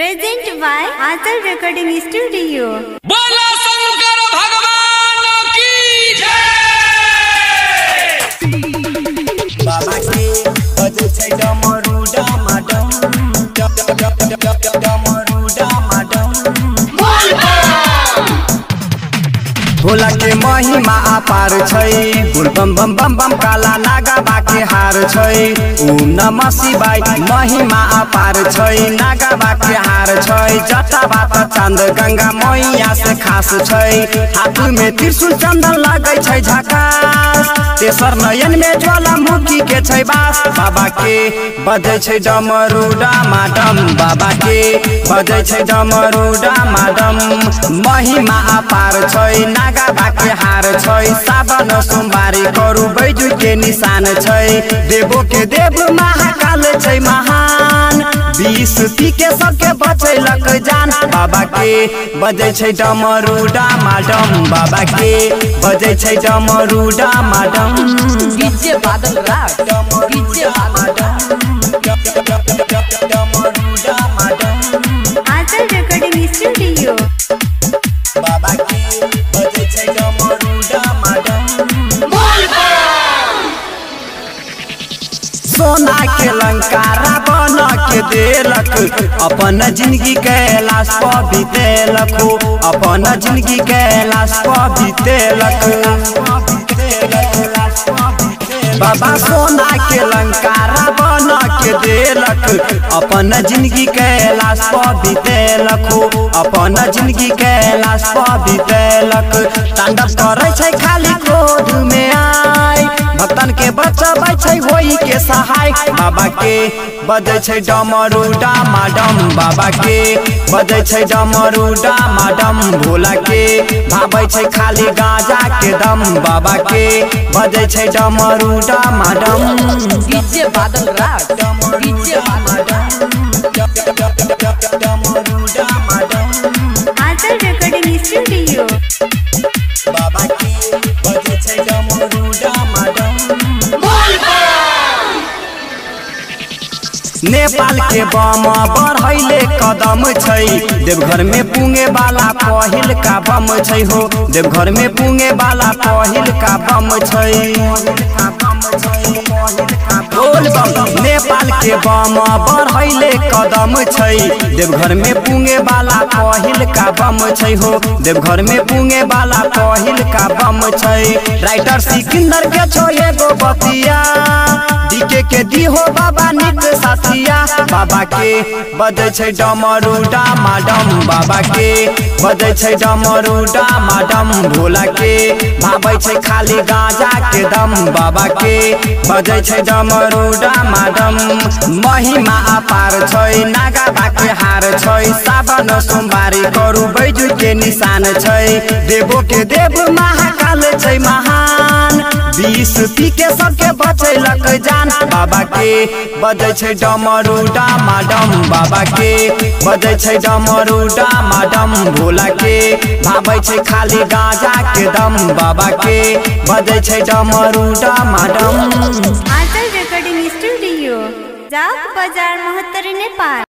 Present by Aanchal recording studio बोला शंकर भगवान की जय। बाबा के बजे छै डमरू डमा डम डम डम डम डम। महिमा अपार छै। बुल बम बम बम बम काला नागा बाके हार छै। ओम नमः शिवाय महिमा अपार छै। नागा बाके हार छै। जटा बात चांद गंगा मैया से खास छै। हाथ में त्रिशूल चंदन लगै छै झकास तेसर नयन में ज्वालामुखी के छै बास। बाबा के बजै छै डमरू डामाडम बाबा के बजै छै डमरू डामाडम महिमा अपार छै नागा बाके हार छै। सावन सोमबारी करू बैजू के निशान छै। देवो के देव बीस पी के सबके बचैलक जान। बाबा के बजै छै डमरू डामाडम बाबा के बजै छै डमरू डामाडम डीजे बादल राज डीजे बादल डमरू डामाडम Achal Recording Studio. बाबा के बजै छै डमरू डामाडम सोना के लंका रावण के देलक अपन ज़िंदगी कैलाश पर बीतेलक अपन ज़िंदगी कैलाश पर बीतेलक बाबा सोना के लंका रावण के देलक अपन ज़िंदगी कैलाश पर बीतेलक अपन ज़िंदगी कैलाश पर बीतेलक तांडव करे छै खाली क्रोध में। सहाय बाबा के बजे डमरू डामाडम बाबा के बजे डमरू डामाडम भोला के भाबै खाली गाजा के दम बाबा के बजे डमरू डीजे बादल राज डीजे बादल नेपाल के बम बढ़ैले कदम छै। देवघर में पुंगे वाला पहिल का बम छै हो। देवघर में पुंगे वाला पहिल का बम छै। नेपाल के बम बढ़ैले कदम छै। देवघर में पुंगे वाला पहिल का बम छै हो। देवघर में पुंगे वाला पहिल का बम छै। राइटर सिकंदर के छो एगो बतिया। डीके के दी हो बाबा निक साथिया बाबा के बजै छै डमरू डामाडम बाबा के बजै छै डमरू डामाडम भोला के भाबै छै खाली गाजा के दम बाबा के बजै छै डमरू डामाडम महिमा अपार छै नागा बाके हार छै। सावन सोमबारी करू बैजू के निशान छै। देवो के देव महाकाल छै महान। पी के सबके बचैलक जान बाबा के बजै छै डमरू डामाडम बाबा के बजै छै डमरू डामाडम भोला के भाबै छै खाली गाजा के दम बाबा के बजै छै डमरू Achal Recording Studio. Jaak Bazar Mahatar Nepal.